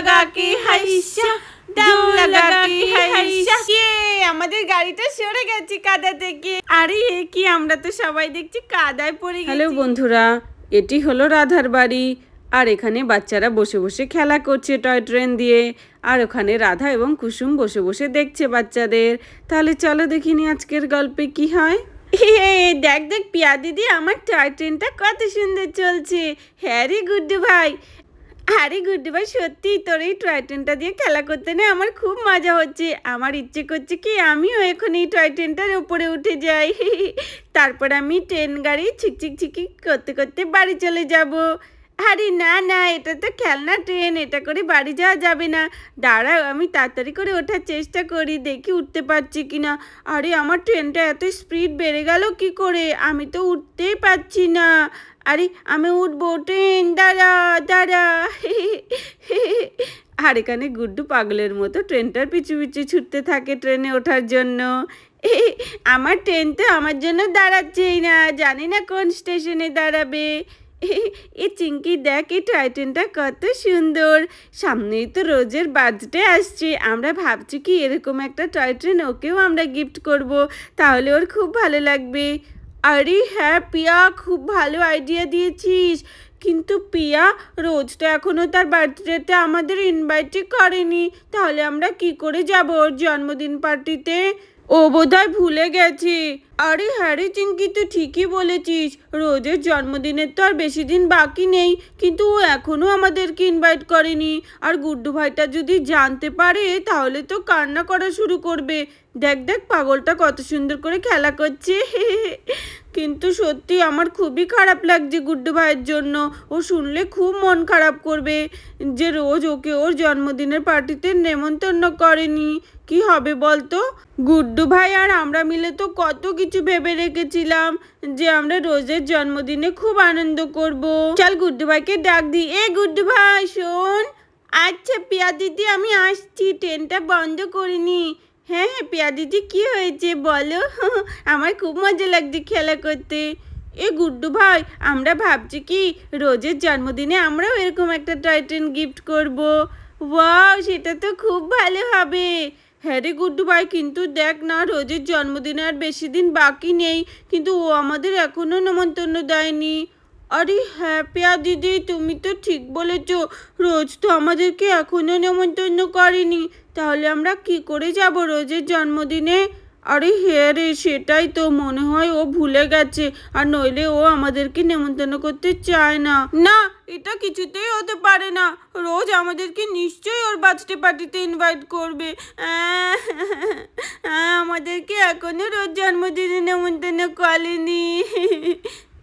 লাগা কে হাইসা দাউ লাগা কে হাইসা আমাদের গাড়িটা সরে গেছে কাদা থেকে। আরে এ কি আমরা তো সবাই দেখছি কাদায় পড়ে গেছি। হ্যালো বন্ধুরা এটি হলো রাধার বাড়ি। আর এখানে বাচ্চারা বসে বসে খেলা করছে টয় ট্রেন দিয়ে। আর ওখানে রাধা এবং কুসুম বসে বসে দেখছে বাচ্চাদের। তাহলে চলো দেখিনি আজকের গল্পে কি হয়। দেখ দেখ পিয়া দিদি আমার টয় ট্রেনটা কত সুন্দর চলছে। হ্যাঁ রে গুড্ডু ভাই। আরে গুড্ডু ভাই সত্যি তোর এই টয় ট্রেনটা দিয়ে খেলা করতে না আমার খুব মজা হচ্ছে। আমার ইচ্ছে করছে কি আমিও এখন এই টয় ট্রেনটার উপরে উঠে যাই। তারপর আমি ট্রেন গাড়ি ছিকচিক ছিকচিক করতে করতে বাড়ি চলে যাব। আরে না না, এটা তো খেলনা ট্রেন এটা করে বাড়ি যাওয়া যাবে না। দাঁড়াও, আমি তাড়াতাড়ি করে ওঠার চেষ্টা করি, দেখি উঠতে পারছি কি না আরে আমার ট্রেনটা এত স্পিড বেড়ে গেল কি করে? আমি তো উঠতেই পারছি না। আরে আমি উঠবো। ট্রেন দাঁড়া দাঁড়া আর এখানে গুড্ডু পাগলের মতো ট্রেনটার পিছু পিছু ছুটতে থাকে ট্রেনে ওঠার জন্য। আমার ট্রেন তো আমার জন্য দাঁড়াচ্ছেই না। জানি না কোন স্টেশনে দাঁড়াবে। এ চিঙ্কি দেখ, এই টয় ট্রেনটা কত সুন্দর। সামনেই তো রোজের বার্থডে আসছে। আমরা ভাবছি কি এরকম একটা টয় ট্রেন ওকেও আমরা গিফট করব। তাহলে ওর খুব ভালো লাগবে। আরে হ্যাঁ পিয়া, খুব ভালো আইডিয়া দিয়েছিস। কিন্তু পিয়া, রোজ তো এখনও তার বার্থডেতে আমাদের ইনভাইটই করেনি। তাহলে আমরা কি করে যাব ওর জন্মদিন পার্টিতে? ও বোধহয় ভুলে গেছে। আরে হ্যাঁ রে চিঙ্কি তুই ঠিকই বলেছিস। রোজের জন্মদিনের তো আর বেশি দিন বাকি নেই। কিন্তু ও এখনও আমাদেরকে ইনভাইট করেনি। আর গুড্ডু ভাইটা যদি জানতে পারে, তাহলে তো কান্না করা শুরু করবে। দেখ দেখ, পাগলটা কত সুন্দর করে খেলা করছে। কিন্তু সত্যি আমার খুবই খারাপ লাগছে গুড্ডু ভাইয়ের জন্য। ও শুনলে খুব মন খারাপ করবে যে রোজ ওকে ওর জন্মদিনের পার্টিতে নেমন্তন্ন করেনি। কি হবে বলতো? গুড্ডু ভাই আর আমরা মিলে তো কত কিছু ভেবে রেখেছিলাম যে আমরা রোজের জন্মদিনে খুব আনন্দ করব। চল গুড্ডু ভাইকে ডাক দিই। এ গুড্ডু ভাই, শোন। আচ্ছা পিয়া দিদি আমি আসছি। ট্রেনটা বন্ধ করিনি। হ্যাঁ হ্যাঁ পিয়া দিদি, কী হয়েছে বলো? আমার খুব মজা লাগছে খেলা করতে। এ গুড্ডু ভাই, আমরা ভাবছি কি, রোজের জন্মদিনে আমরাও এরকম একটা টয় ট্রেন গিফট করব। ওয়াও সেটা তো খুব ভালো হবে। হ্যাঁ রে গুড্ডু ভাই, কিন্তু দেখ না, রোজের জন্মদিনে আর বেশি দিন বাকি নেই। কিন্তু ও আমাদের এখনও নেমন্তন্ন দেয়নি। আরে হ্যাঁ পিয়া দিদি, তুমি তো ঠিক বলেছ। রোজ তো আমাদেরকে এখনও নেমন্তন্ন করেনি। তাহলে আমরা কি করে যাব রোজের জন্মদিনে? আরে হ্যাঁ রে, সেটাই তো। মনে হয় ও ভুলে গেছে। আর নইলে ও আমাদেরকে নেমন্তন্ন করতে চায় না। না, এটা কিছুতেই হতে পারে না। রোজ আমাদেরকে নিশ্চয়ই ওর বার্থডে পার্টিতে ইনভাইট করবে। আমাদেরকে এখনও রোজ জন্মদিনে নেমন্তন্ন করেনি।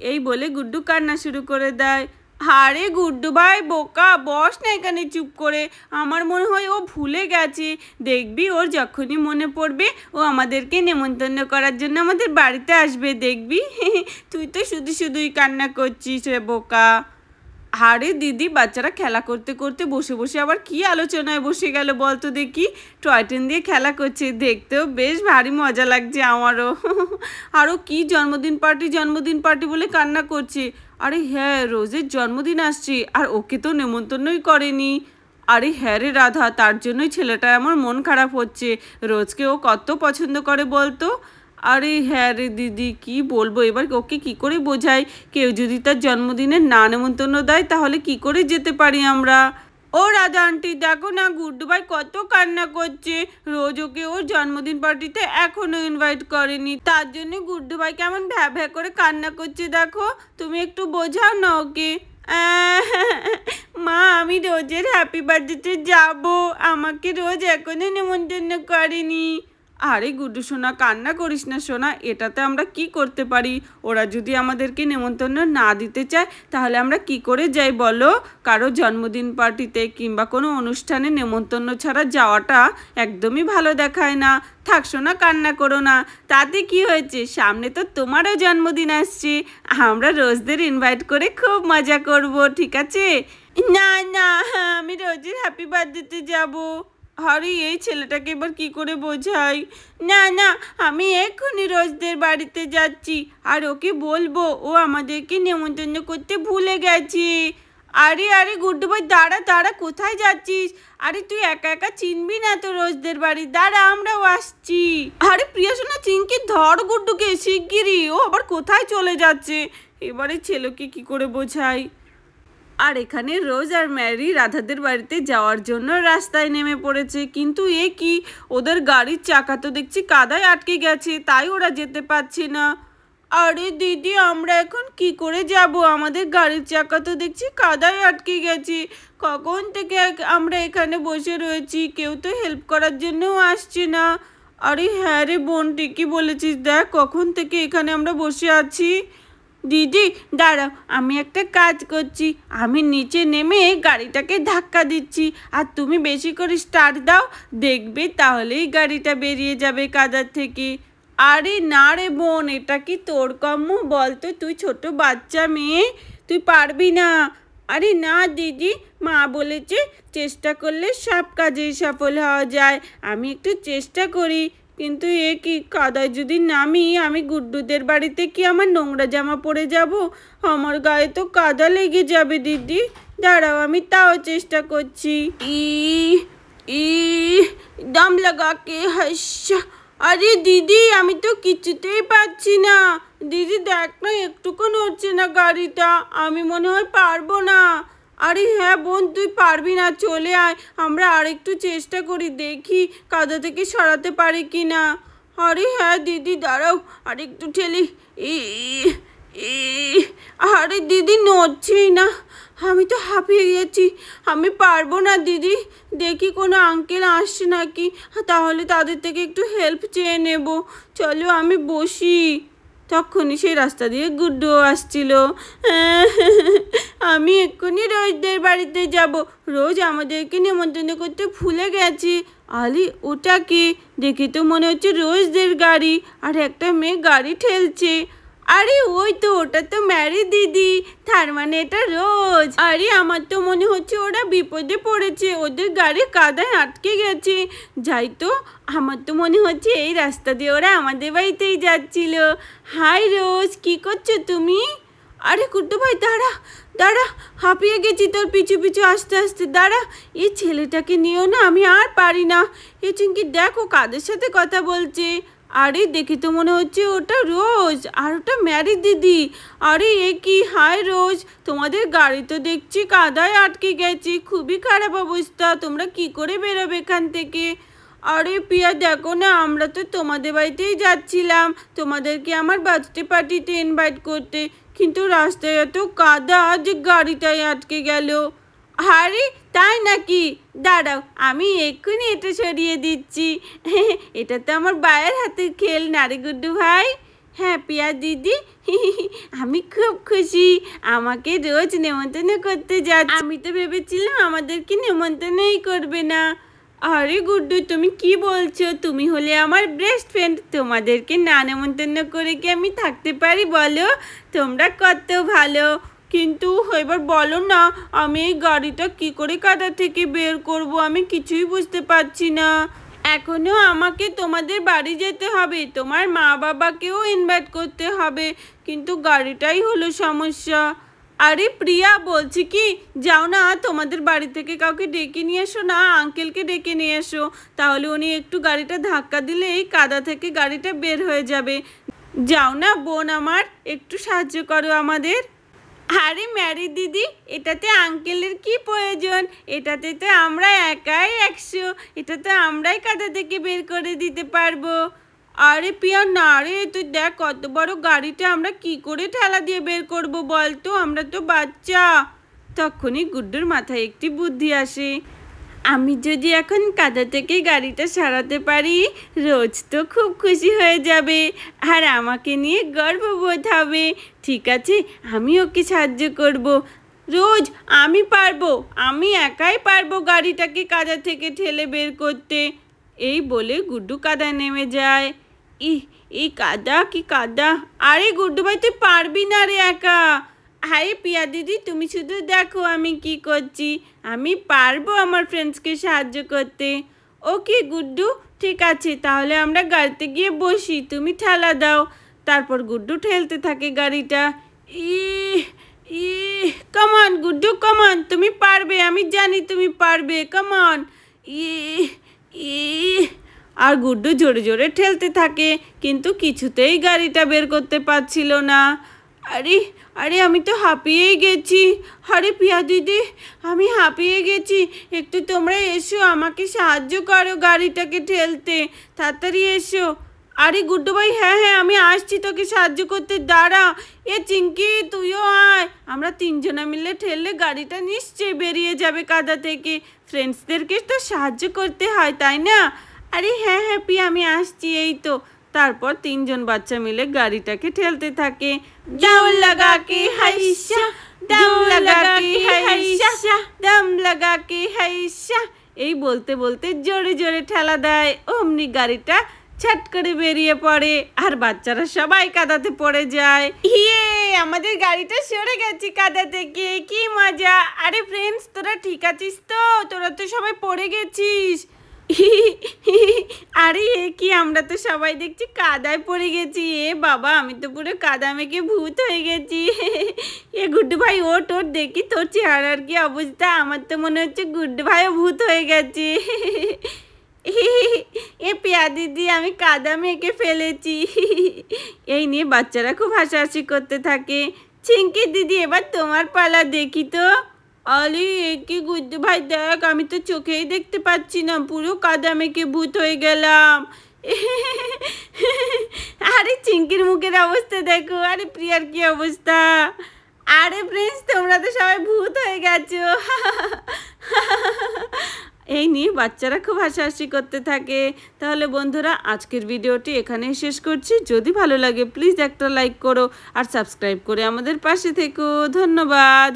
এই বলে গুড্ডু কান্না শুরু করে দেয়। আরে গুড্ডু ভাই, বোকা, বস না এখানে চুপ করে। আমার মনে হয় ও ভুলে গেছে। দেখবি ওর যখনই মনে পড়বে, ও আমাদেরকে নেমন্তন্ন করার জন্য আমাদের বাড়িতে আসবে। দেখবি? তুই তো শুধু শুধুই কান্না করছিস রে বোকা। আরে দিদি বাচ্চারা খেলা করতে করতে বসে বসে আবার কি আলোচনায় বসে গেল বলতো দেখি? টয় ট্রেন দিয়ে খেলা করছে, দেখতেও বেশ ভারী মজা লাগছে আমারও। আরও কি জন্মদিন পার্টি জন্মদিন পার্টি বলে কান্না করছে। আরে হ্যাঁ রোজের জন্মদিন আসছে, আর ওকে তো নেমন্তন্নই করেনি। আরে হ্যাঁ রে রাধা, তার জন্যই ছেলেটা আমার মন খারাপ হচ্ছে। রোজকে ও কত পছন্দ করে বলতো? আরে হ্যাঁ রে দিদি, কি বলব? এবার ওকে কি করে বোঝাই? কেউ যদি তার জন্মদিনে না নেমন্তন্ন দেয়, তাহলে কি করে যেতে পারি আমরা? ও রাধা আন্টি, দেখো না গুড্ডু ভাই কত কান্না করছে। রোজ ওকে ওর জন্মদিন পার্টিতে এখনও ইনভাইট করেনি। তার জন্য গুড্ডু ভাই কেমন ভ্যা ভ্যা করে কান্না করছে, দেখো। তুমি একটু বোঝাও না ওকে। মা, আমি রোজের হ্যাপি বার্থডেতে যাব। আমাকে রোজ এখনও নেমন্তন্ন করেনি। আরে গুড্ডু সোনা, কান্না করিস না সোনা, এটাতে আমরা কি করতে পারি? ওরা যদি আমাদেরকে নেমন্তন্ন না দিতে চায়, তাহলে আমরা কি করে যাই বলো? কারও জন্মদিন পার্টিতে কিংবা কোনো অনুষ্ঠানে নেমন্তন্ন ছাড়া যাওয়াটা একদমই ভালো দেখায় না। থাক সোনা, কান্না করো না। তাতে কি হয়েছে? সামনে তো তোমারও জন্মদিন আসছে। আমরা রোজদের ইনভাইট করে খুব মজা করব, ঠিক আছে? না না, আমি রোজের হ্যাপি বার্থডেতে যাব। আরে, এই ছেলেটাকে এবার কি করে বোঝাই? না না, আমি এক্ষুনি রোজদের বাড়িতে যাচ্ছি। আর ওকে বলব, ও আমাদেরকে নেমন্তন্ন করতে ভুলে গেছে। আরে আরে গুড্ডু ভাই দাঁড়া দাঁড়া, কোথায় যাচ্ছিস? আরে, তুই একা একা চিনবি না তো রোজদের বাড়ি? দাঁড়া, আমরাও আসছি। আরে প্রিয়া সোনা চিনকি ধর গুড্ডুকে শিগগিরই। ও আবার কোথায় চলে যাচ্ছে? এবারে ছেলেকে কি করে বোঝাই? আর এখানে রোজ আর ম্যারি রাধাদের বাড়িতে যাওয়ার জন্য রাস্তায় নেমে পড়েছে। কিন্তু এ কি? ওদের গাড়ির চাকা তো দেখছি কাদায় আটকে গেছে, তাই ওরা যেতে পারছে না। আরে দিদি, আমরা এখন কি করে যাব? আমাদের গাড়ির চাকা তো দেখছি কাদায় আটকে গেছে। কখন থেকে আমরা এখানে বসে রয়েছি? কেউ তো হেল্প করার জন্যও আসছে না। আরে হ্যাঁ রে বোন, ঠিকই বলেছিস। দেখ কখন থেকে এখানে আমরা বসে আছি। দিদি, দাঁড়াও, আমি একটা কাজ করছি। আমি নিচে নেমে গাড়িটাকে ধাক্কা দিচ্ছি। আর তুমি বেশি করে স্টার্ট দাও, দেখবে তাহলেই গাড়িটা বেরিয়ে যাবে কাদার থেকে। আরে না রে বোন, এটা কি তোর কম্ম? বল তো, তুই ছোট বাচ্চা মেয়ে, তুই পারবি না। আরে না দিদি, মা বলেছে, চেষ্টা করলে সব কাজেই সফল হওয়া যায়। আমি একটু চেষ্টা করি। কিন্তু এ কি, কাদায় যদি নামি, আমি গুড্ডুদের বাড়িতে কি আমার নোংরা জামা পরে যাব? আমার গায়ে তো কাদা লেগে যাবে, দিদি। দাঁড়াও, আমি তাও চেষ্টা করছি। ই ই, দম লাগা কে হাসা আরে দিদি, আমি তো কিছুতেই পাচ্ছি না। দিদি, দেখ না একটুকুন হচ্ছে না গাড়িটা। আমি মনে হয় পারব না। আরে হ্যাঁ বোন, তুই পারবি না, চলে আয়। আমরা আরেকটু চেষ্টা করি, দেখি কাদা থেকে সরাতে পারি কি না। আরে হ্যাঁ দিদি, দাঁড়াও, আরেকটু ঠেলি। ই আরে দিদি, নড়ছেই না। আমি তো হাঁপিয়ে গেছি। আমি পারব না দিদি, দেখি কোনো আঙ্কেল আসছে নাকি। তাহলে তাদের থেকে একটু হেল্প চেয়ে নেব। চলো আমি বসি। তখনই সেই রাস্তা দিয়ে গুড্ডু আসছিল। আমি এক্ষুনি রোজদের বাড়িতে যাব। রোজ আমাদেরকে নিমন্ত্রণ করতে ভুলে গেছি। আলি, ওটা কি? দেখি তো মনে হচ্ছে রোজদের গাড়ি। আর একটা মেয়ে গাড়ি ঠেলছে। আরে ওই তো, ওটা তো ম্যারি দিদি। তার মানে এটা রোজ। আরে আমার তো মনে হচ্ছে ওরা বিপদে পড়েছে, ওদের গাড়ি কাদায় আটকে গেছে। যাই তো, আমার তো মনে হচ্ছে এই রাস্তা দিয়ে ওরা আমাদের বাড়িতেই যাচ্ছিল। হাই রোজ, কি করছ তুমি? আরে কুট্টু ভাই, দাঁড়া দাঁড়া, হাঁপিয়ে গেছি তোর পিছু পিছু, আস্তে আস্তে, দাঁড়া। এই ছেলেটাকে নিয়েও না আমি আর পারি না। এ চিঙ্কি দেখো কাদের সাথে কথা বলছে। আরে, দেখে তো মনে হচ্ছে ওটা রোজ, আর ওটা ম্যারি দিদি। আরে, এ কি? হায় রোজ, তোমাদের গাড়ি তো দেখছি কাদায় আটকে গেছে, খুবই খারাপ অবস্থা, তোমরা কি করে বেরোবে এখান থেকে? আরে, পিয়া, দেখো না, আমরা তো তোমাদের বাড়িতেই যাচ্ছিলাম, তোমাদেরকে আমার বার্থডে পার্টিতে ইনভাইট করতে, কিন্তু রাস্তায় এত কাদা, যে গাড়িটাই আটকে গেল। আরে তাই নাকি? দাঁড়াও, আমি এক্ষুনি এটা সরিয়ে দিচ্ছি। এটা তো আমার বায়ের হাতের খেল নারে গুড্ডু ভাই। হ্যাঁ পিয়া দিদি। আমি খুব খুশি। আমাকে রোজ নেমন্তন্ন করতে যাচ্ছে আমি তো ভেবেছিলাম আমাদেরকে নেমন্তন্নই করবে না। আরে গুড্ডু, তুমি কি বলছো? তুমি হলে আমার বেস্ট ফ্রেন্ড তোমাদেরকে না নেমন্তন্ন করে কি আমি থাকতে পারি বলো? তোমরা কত ভালো। কিন্তু এবার বলো না, আমি এই গাড়িটা কি করে কাদা থেকে বের করব আমি কিছুই বুঝতে পারছি না। এখনও আমাকে তোমাদের বাড়ি যেতে হবে, তোমার মা বাবাকেও ইনভাইট করতে হবে, কিন্তু গাড়িটাই হলো সমস্যা। আরে প্রিয়া, বলছি কি? যাও না, তোমাদের বাড়ি থেকে কাউকে ডেকে নিয়ে এসো না আঙ্কেলকে ডেকে নিয়ে এসো। তাহলে উনি একটু গাড়িটা ধাক্কা দিলে এই কাদা থেকে গাড়িটা বের হয়ে যাবে। যাও না, বোন আমার, একটু সাহায্য করো আমাদের। আরে ম্যারি দিদি, এটাতে আঙ্কেলের কি প্রয়োজন? এটাতে তো আমরা একাই একশো এটা তো আমরাই কাদা থেকে বের করে দিতে পারব? আরে পিয়া, না রে তুই দেখ, কত বড় গাড়িটা আমরা কি করে ঠেলা দিয়ে বের করব বলতো? আমরা তো বাচ্চা। তখনই গুড্ডুর মাথায় একটি বুদ্ধি আসে। আমি যদি এখন কাদা থেকে গাড়িটা সারাতে পারি, রোজ তো খুব খুশি হয়ে যাবে। আর আমাকে নিয়ে গর্ববোধ হবে। ঠিক আছে, আমি ওকে সাহায্য করব। রোজ আমি পারব, আমি একাই পারব গাড়িটাকে কাদা থেকে ঠেলে বের করতে। এই বলে গুড্ডু কাদা নেমে যায়। ই এই কাদা কি কাদা? আরে গুড্ডু ভাই, তুই পারবি না রে একা। হাই পিয়া দিদি, তুমি শুধু দেখো আমি কি করছি। আমি পারব আমার ফ্রেন্ডসকে সাহায্য করতে। ওকে গুড্ডু, ঠিক আছে, তাহলে আমরা গাড়িতে গিয়ে বসি, তুমি ঠেলা দাও। তারপর গুড্ডু ঠেলতে থাকে গাড়িটা। ই ই কমান গুড্ডু কমান তুমি পারবে, আমি জানি তুমি পারবে কমান ই ই আর গুড্ডু জোরে জোরে ঠেলতে থাকে, কিন্তু কিছুতেই গাড়িটা বের করতে পারছিল না। আরে আরে আমি তো হাঁপিয়েই গেছি। আরে পিয়া দিদি, আমি হাঁপিয়ে গেছি। একটু তোমরা এসো, আমাকে সাহায্য করো গাড়িটাকে ঠেলতে। তাড়াতাড়ি এসো। আরে গুড্ডু ভাই হ্যাঁ হ্যাঁ আমি আসছি তোকে সাহায্য করতে। দাঁড়া। এ চিঙ্কি তুইও আয়। আমরা তিনজনা মিলে ঠেললে গাড়িটা নিশ্চয়ই বেরিয়ে যাবে কাদা থেকে। ফ্রেন্ডসদেরকে তো সাহায্য করতে হয়, তাই না? আরে হ্যাঁ হ্যাঁ পিয়া, আমি আসছি, এই তো। তারপর তিনজন বাচ্চা মিলে গাড়িটাকে ঠেলতে থাকে। দম লাগা কে হাইসা দম লাগা কে হাইসা দম লাগা কে হাইসা। এই বলতে বলতে জোরে জোরে ঠেলা দেয়। অমনি গাড়িটা ছ্যাট করে বেরিয়ে পড়ে আর বাচ্চারা সবাই কাদাতে পড়ে যায়। ইয়ে আমাদের গাড়িটা সরে গেছে কাদা থেকে কি মজা। আরে ফ্রেন্ডস তোরা ঠিক আছিস তো? তোরা তো সবাই পড়ে গেছিস। আরে এ কি, আমরা তো সবাই দেখছি কাদায় পড়ে গেছি। এ বাবা, আমি তো পুরো কাদা মেখে ভূত হয়ে গেছি। এ গুড্ডু ভাই ওট ওট দেখি তোর চেহারার কি অবস্থা। আমার তো মনে হচ্ছে গুড্ডু ভাইও ভূত হয়ে গেছে। এ পেয়া দিদি, আমি কাদা মেখে ফেলেছি। এই নিয়ে বাচ্চারা খুব হাসাহাসি করতে থাকে। চিঙ্কি দিদি, এবার তোমার পালা দেখি তো। আলি কি গুড্ডু ভাই দেখ, আমি তো চোখেই দেখতে পাচ্ছি না, পুরো কাদা মেখে ভূত হয়ে গেলাম। আরে চিঙ্কির মুখের অবস্থা দেখো, আরে, প্রিয়ার কি অবস্থা? আরে প্রিন্স তোমরা তো সবাই ভূত হয়ে গেছো। এই নিয়ে বাচ্চারা খুব হাসাহাসি করতে থাকে। তাহলে বন্ধুরা, আজকের ভিডিওটি এখানেই শেষ করছি। যদি ভালো লাগে প্লিজ একটা লাইক করো আর সাবস্ক্রাইব করে আমাদের পাশে থেকো। ধন্যবাদ।